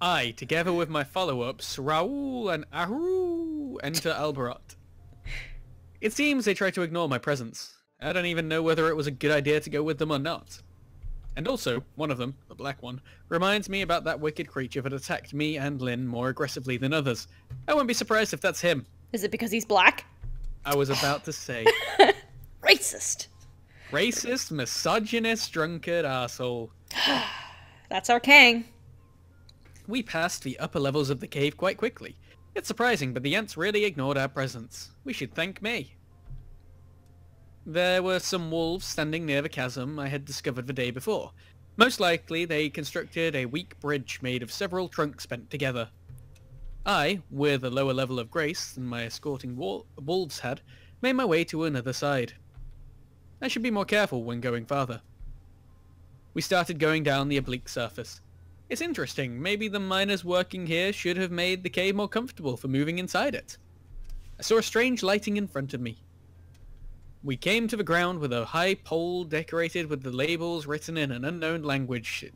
I, together with my follow-ups, Raoul and Aru, enter Albarat. It seems they try to ignore my presence. I don't even know whether it was a good idea to go with them or not. And also, one of them, the black one, reminds me about that wicked creature that attacked me and Lin more aggressively than others. I wouldn't be surprised if that's him. Is it because he's black? I was about to say. Racist. Racist, misogynist, drunkard asshole. That's our king. We passed the upper levels of the cave quite quickly. It's surprising, but the ants really ignored our presence. We should thank me. There were some wolves standing near the chasm I had discovered the day before. Most likely, they constructed a weak bridge made of several trunks bent together. I, with a lower level of grace than my escorting wolves had, made my way to another side. I should be more careful when going farther. We started going down the oblique surface. It's interesting, maybe the miners working here should have made the cave more comfortable for moving inside it. I saw a strange lighting in front of me. We came to the ground with a high pole decorated with the labels written in an unknown language.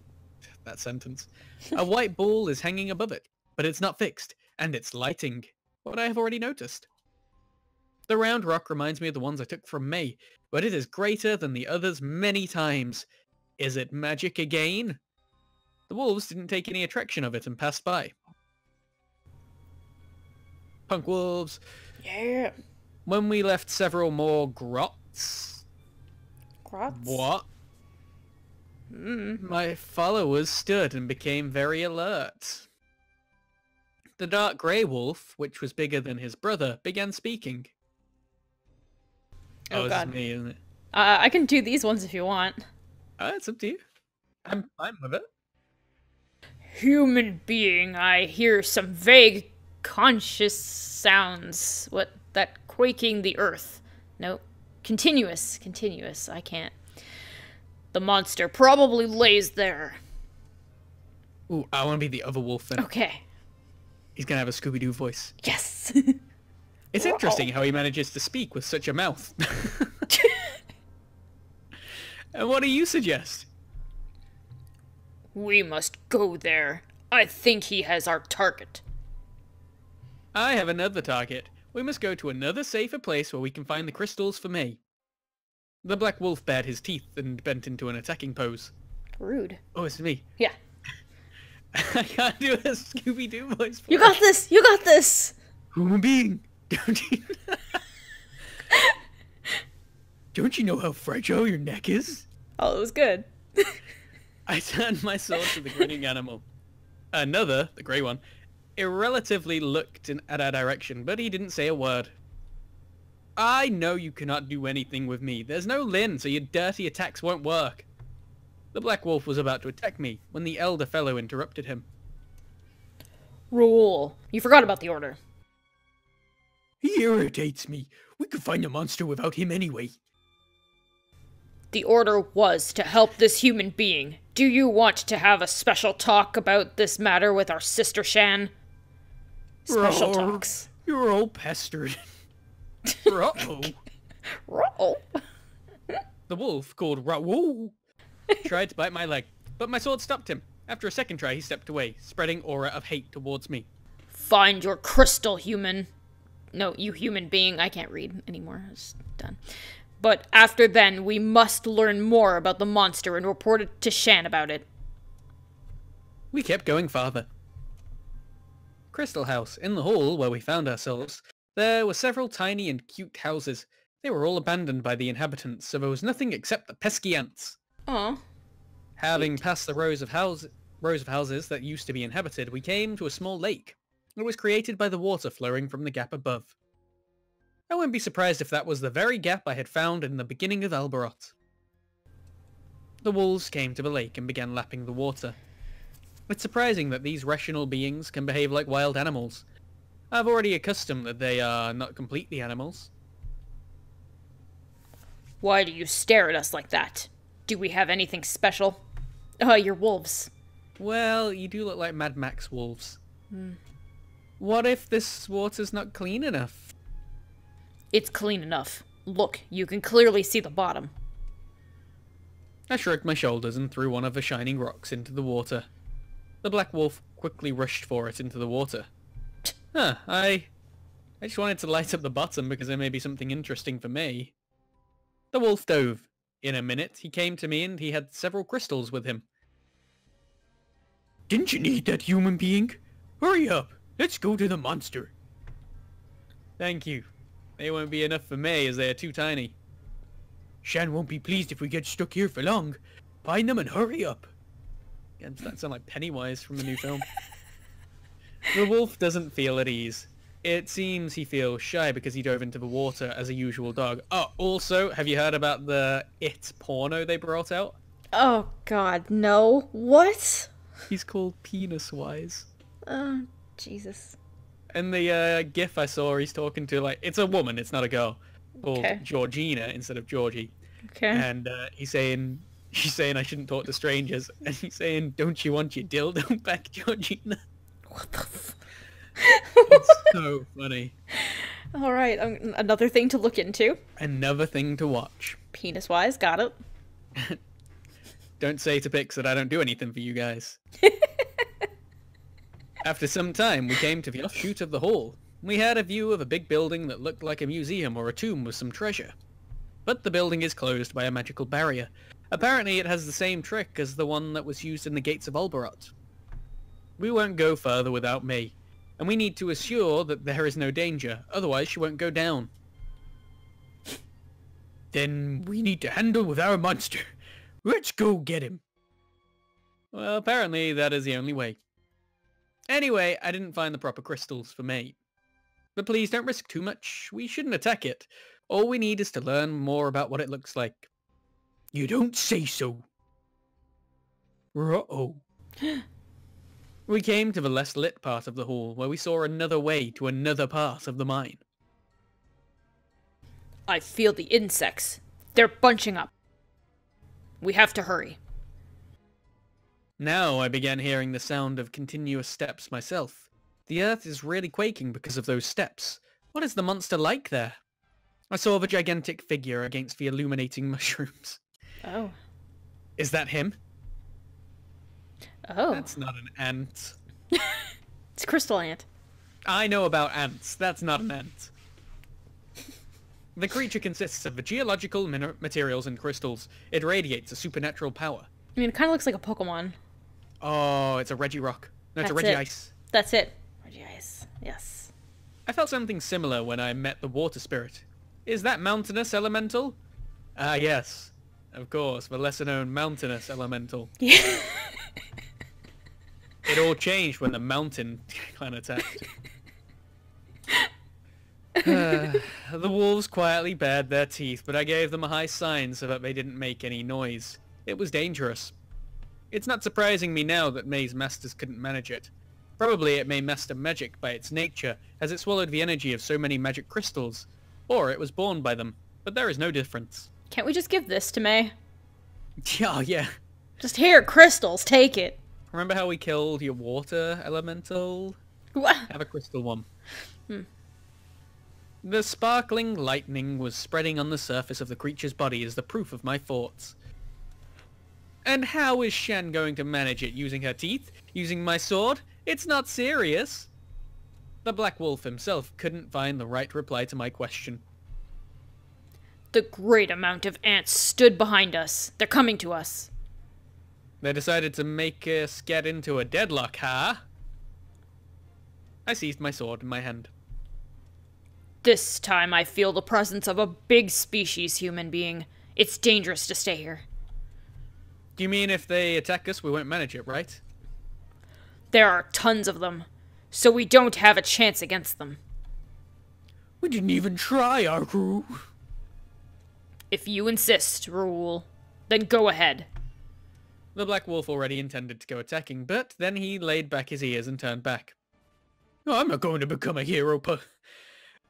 That sentence. A white ball is hanging above it, but it's not fixed, and it's lighting. What I have already noticed. The round rock reminds me of the ones I took from Mei, but it is greater than the others many times. Is it magic again? The wolves didn't take any attraction of it and passed by. Punk wolves. Yeah. When we left several more grots. Grots? What? Mm. My followers stood and became very alert. The dark grey wolf, which was bigger than his brother, began speaking. Oh, this God. is me, isn't it? Uh, I can do these ones if you want. Uh, it's up to you. I'm fine with it. Human being, I hear some vague conscious sounds. What? That quaking the earth. No. Continuous. Continuous. I can't. The monster probably lays there. Ooh, I want to be the other wolf then. Okay. He's gonna have a Scooby-Doo voice. Yes. It's interesting how he manages to speak with such a mouth. and what do you suggest? We must go there. I think he has our target. I have another target. We must go to another safer place where we can find the crystals for me. The black wolf bared his teeth and bent into an attacking pose. Rude. Oh, it's me. Yeah. I can't do a Scooby-Doo voice. for You got this. You got this. Human being. Don't you... Don't you know how fragile your neck is? Oh, it was good. I turned my sword to the grinning animal. Another, the grey one, irrelatively looked in, at our direction, but he didn't say a word. I know you cannot do anything with me. There's no Lin, so your dirty attacks won't work. The black wolf was about to attack me when the elder fellow interrupted him. Rule. You forgot about the order. He irritates me. We could find the monster without him anyway. The order was to help this human being. Do you want to have a special talk about this matter with our sister Shan? Special Roar. talks. You're all pestered. Uh-oh. Roll. The wolf, called Raoul, tried to bite my leg, but my sword stopped him. After a second try, he stepped away, spreading aura of hate towards me. Find your crystal, human. No, you human being. I can't read anymore. It's done. But after then, we must learn more about the monster and report it to Shan about it. We kept going farther. Crystal House, in the hall where we found ourselves, there were several tiny and cute houses. They were all abandoned by the inhabitants, so there was nothing except the pesky ants. Oh, Having passed the rows of, house- rows of houses that used to be inhabited, we came to a small lake. It was created by the water flowing from the gap above. I wouldn't be surprised if that was the very gap I had found in the beginning of Albarot. The wolves came to the lake and began lapping the water. It's surprising that these rational beings can behave like wild animals. I've already accustomed that they are not completely animals. why do you stare at us like that? Do we have anything special? Uh, you're wolves. Well, you do look like Mad Max wolves. What if this water's not clean enough? It's clean enough. Look, you can clearly see the bottom. I shrugged my shoulders and threw one of the shining rocks into the water. The black wolf quickly rushed for it into the water. Huh, I... I just wanted to light up the bottom because there may be something interesting for me. The wolf dove. In a minute, he came to me and he had several crystals with him. Didn't you need that human being? Hurry up! Let's go to the monster. Thank you. They won't be enough for me as they are too tiny. Shan won't be pleased if we get stuck here for long. Find them and hurry up. Again, that sound like Pennywise from the new film? the wolf doesn't feel at ease. It seems he feels shy because he dove into the water as a usual dog. Oh, also, have you heard about the It porno they brought out? Oh god, no. What? He's called Penis Wise. Oh, Jesus. And the uh, gif I saw, he's talking to like it's a woman, it's not a girl, called Okay. Georgina instead of Georgie. Okay. And uh, he's saying she's saying I shouldn't talk to strangers, and he's saying, "Don't you want your dildo back, Georgina?" what the f- It's so funny. All right, um, another thing to look into. Another thing to watch. Penis wise, got it. Don't say to Pix that I don't do anything for you guys. After some time, we came to the offshoot of the hall. We had a view of a big building that looked like a museum or a tomb with some treasure. But the building is closed by a magical barrier. Apparently it has the same trick as the one that was used in the gates of Albarot. We won't go further without Mei, and we need to assure that there is no danger, otherwise she won't go down. Then we need to handle with our monster. Let's go get him. Well, apparently that is the only way. Anyway, I didn't find the proper crystals for me. But please don't risk too much. We shouldn't attack it. All we need is to learn more about what it looks like. You don't say so. Uh-oh. we came to the less lit part of the hall, where we saw another way to another part of the mine. I feel the insects. They're bunching up. We have to hurry. Now I began hearing the sound of continuous steps myself. The earth is really quaking because of those steps. What is the monster like there? I saw the gigantic figure against the illuminating mushrooms. Oh. Is that him? Oh. That's not an ant. It's a crystal ant. I know about ants. That's not an ant. The creature consists of the geological materials and crystals. It radiates a supernatural power. I mean, it kind of looks like a Pokemon. Oh, it's a Regirock. No, it's a Reggie it. Ice. That's it. Reggie Ice. Yes. I felt something similar when I met the water spirit. Is that mountainous elemental? Ah, yes. Of course, the lesser known mountainous elemental. Yeah. It all changed when the mountain clan attacked. Uh, the wolves quietly bared their teeth, but I gave them a high sign so that they didn't make any noise. It was dangerous. It's not surprising me now that Mei's masters couldn't manage it. Probably it may master magic by its nature, as it swallowed the energy of so many magic crystals. Or it was born by them, but there is no difference. Can't we just give this to May? Yeah, yeah. Just here, crystals. Take it. Remember how we killed your water elemental? What? Have a crystal one. Hmm. The sparkling lightning was spreading on the surface of the creature's body as the proof of my thoughts. And how is Shan going to manage it? Using her teeth? Using my sword? It's not serious. The Black Wolf himself couldn't find the right reply to my question. The great amount of ants stood behind us. They're coming to us. They decided to make us get into a deadlock, huh? I seized my sword in my hand. This time I feel the presence of a big species human being. It's dangerous to stay here. Do you mean if they attack us, we won't manage it, right? There are tons of them, so we don't have a chance against them. We didn't even try, our crew. If you insist, Raoul, then go ahead. The Black Wolf already intended to go attacking, but then he laid back his ears and turned back. "Oh, I'm not going to become a hero po-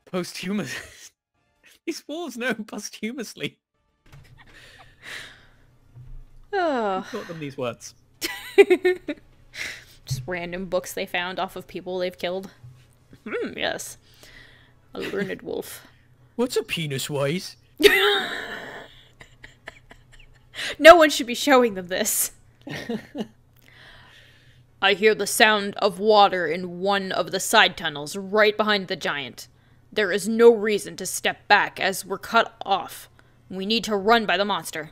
posthumous. These wolves know posthumously. Oh, Taught them these words. just random books they found off of people they've killed. Hmm, yes. A learned wolf. What's a penis wise? No one should be showing them this. I hear the sound of water in one of the side tunnels right behind the giant. There is no reason to step back as we're cut off. We need to run by the monster.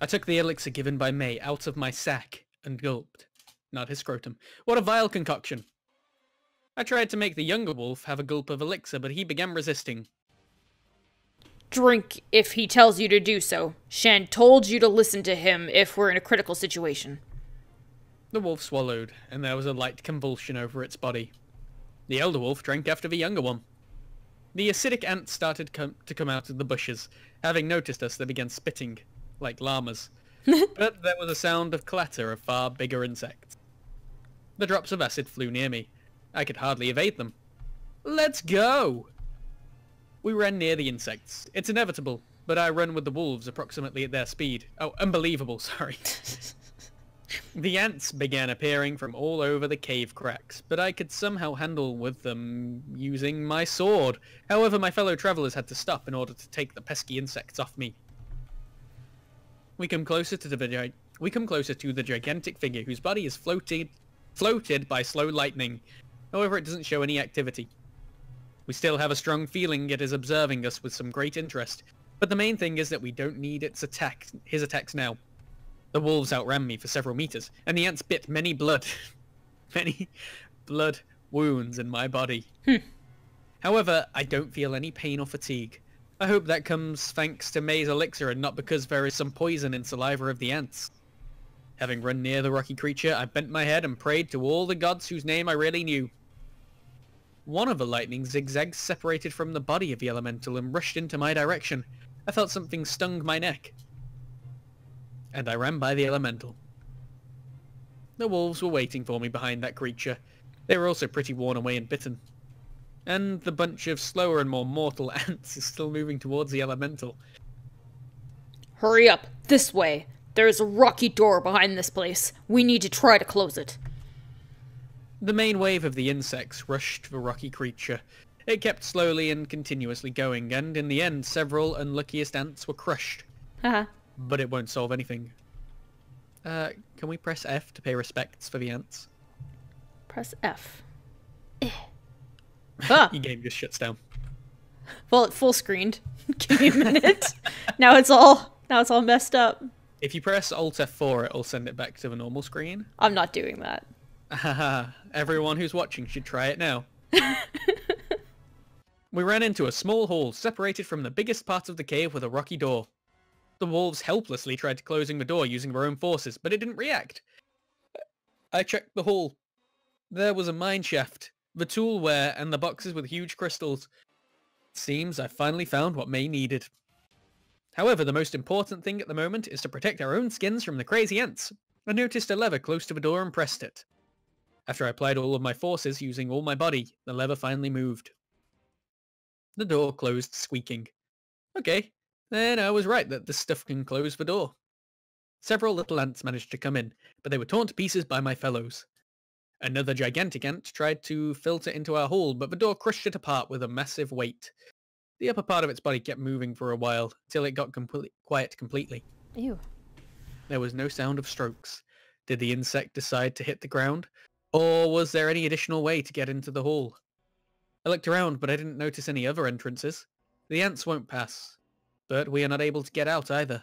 I took the elixir given by Mei out of my sack and gulped. Not his scrotum. What a vile concoction. I tried to make the younger wolf have a gulp of elixir, but he began resisting. Drink if he tells you to do so. Shan told you to listen to him if we're in a critical situation. The wolf swallowed, and there was a light convulsion over its body. The elder wolf drank after the younger one. The acidic ants started com to come out of the bushes. Having noticed us, they began spitting, like llamas. but there was a sound of clatter of far bigger insects. The drops of acid flew near me. I could hardly evade them. Let's go! We ran near the insects. It's inevitable, but I run with the wolves approximately at their speed. Oh, unbelievable, sorry. the ants began appearing from all over the cave cracks, but I could somehow handle with them using my sword. However, my fellow travelers had to stop in order to take the pesky insects off me. We come closer to the we come closer to the gigantic figure whose body is floated floated by slow lightning. However, it doesn't show any activity. We still have a strong feeling it is observing us with some great interest, but the main thing is that we don't need its attack, his attacks now. The wolves outran me for several meters, and the ants bit many blood, many blood wounds in my body. Hmm. However, I don't feel any pain or fatigue. I hope that comes thanks to Mei's elixir and not because there is some poison in saliva of the ants. Having run near the rocky creature, I bent my head and prayed to all the gods whose name I really knew. One of the lightning zigzags separated from the body of the elemental and rushed into my direction. I felt something stung my neck. And I ran by the elemental. The wolves were waiting for me behind that creature. They were also pretty worn away and bitten. And the bunch of slower and more mortal ants is still moving towards the elemental. Hurry up, this way. There's a rocky door behind this place. We need to try to close it. The main wave of the insects rushed the rocky creature. It kept slowly and continuously going, and in the end several unluckiest ants were crushed. Haha. but it won't solve anything. Uh, can we press F to pay respects for the ants? Press F. Ah, Your game just shuts down. well, it full screened. Give me a minute. now it's all now it's all messed up. If you press Alt F4, it'll send it back to the normal screen. I'm not doing that. Haha, everyone who's watching should try it now. we ran into a small hall separated from the biggest part of the cave with a rocky door. The wolves helplessly tried closing the door using their own forces, but it didn't react. I checked the hall. There was a mine shaft, the toolware, and the boxes with huge crystals. Seems I finally found what Mei needed. However, the most important thing at the moment is to protect our own skins from the crazy ants. I noticed a lever close to the door and pressed it. After I applied all of my forces using all my body, the lever finally moved. The door closed squeaking. Okay, then I was right that this stuff can close the door. Several little ants managed to come in, but they were torn to pieces by my fellows. Another gigantic ant tried to filter into our hall, but the door crushed it apart with a massive weight. The upper part of its body kept moving for a while, till it got complete, quiet completely. Ew. There was no sound of strokes. Did the insect decide to hit the ground? Or was there any additional way to get into the hall? I looked around, but I didn't notice any other entrances. The ants won't pass, but we are not able to get out either.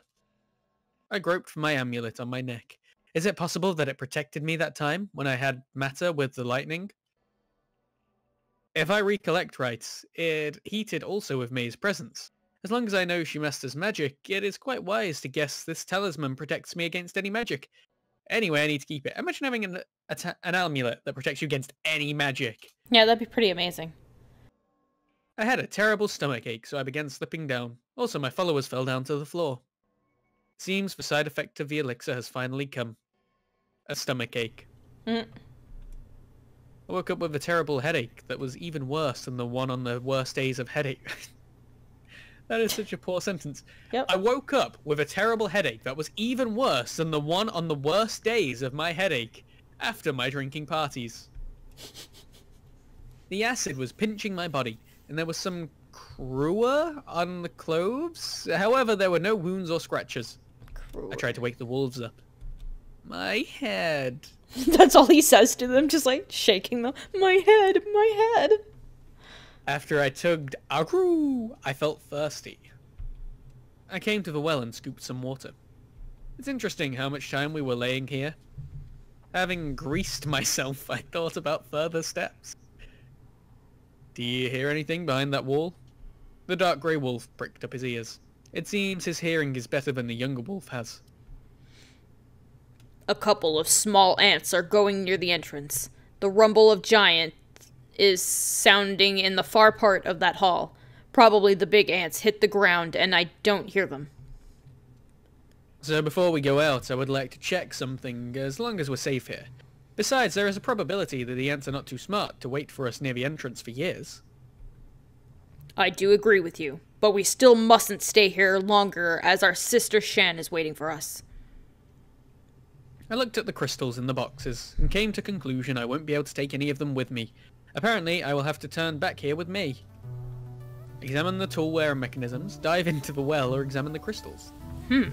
I groped for my amulet on my neck. Is it possible that it protected me that time, when I had matter with the lightning? If I recollect right, it heated also with Mei's presence. As long as I know she masters magic, it is quite wise to guess this talisman protects me against any magic. Anyway, I need to keep it. Imagine having an, an amulet that protects you against any magic. Yeah, that'd be pretty amazing. I had a terrible stomach ache, so I began slipping down. Also, my followers fell down to the floor. Seems the side effect of the elixir has finally come. A stomach ache. Mm. I woke up with a terrible headache that was even worse than the one on the worst days of headache. that is such a poor sentence. Yep. I woke up with a terrible headache that was even worse than the one on the worst days of my headache after my drinking parties. the acid was pinching my body, and there was some crua on the clothes. However, there were no wounds or scratches. I tried to wake the wolves up. My head. That's all he says to them, just like shaking them. My head, my head. After I tugged Agru, I felt thirsty. I came to the well and scooped some water. It's interesting how much time we were laying here. Having greased myself, I thought about further steps. Do you hear anything behind that wall? The dark grey wolf pricked up his ears. It seems his hearing is better than the younger wolf has. A couple of small ants are going near the entrance. The rumble of giants is sounding in the far part of that hall. Probably the big ants hit the ground and I don't hear them. So before we go out, I would like to check something, as long as we're safe here. Besides, there is a probability that the ants are not too smart to wait for us near the entrance for years. I do agree with you, but we still mustn't stay here longer as our sister Shan is waiting for us. I looked at the crystals in the boxes and came to conclusion I won't be able to take any of them with me. Apparently, I will have to turn back here with me. Examine the toolware and mechanisms, dive into the well, or examine the crystals. Hmm.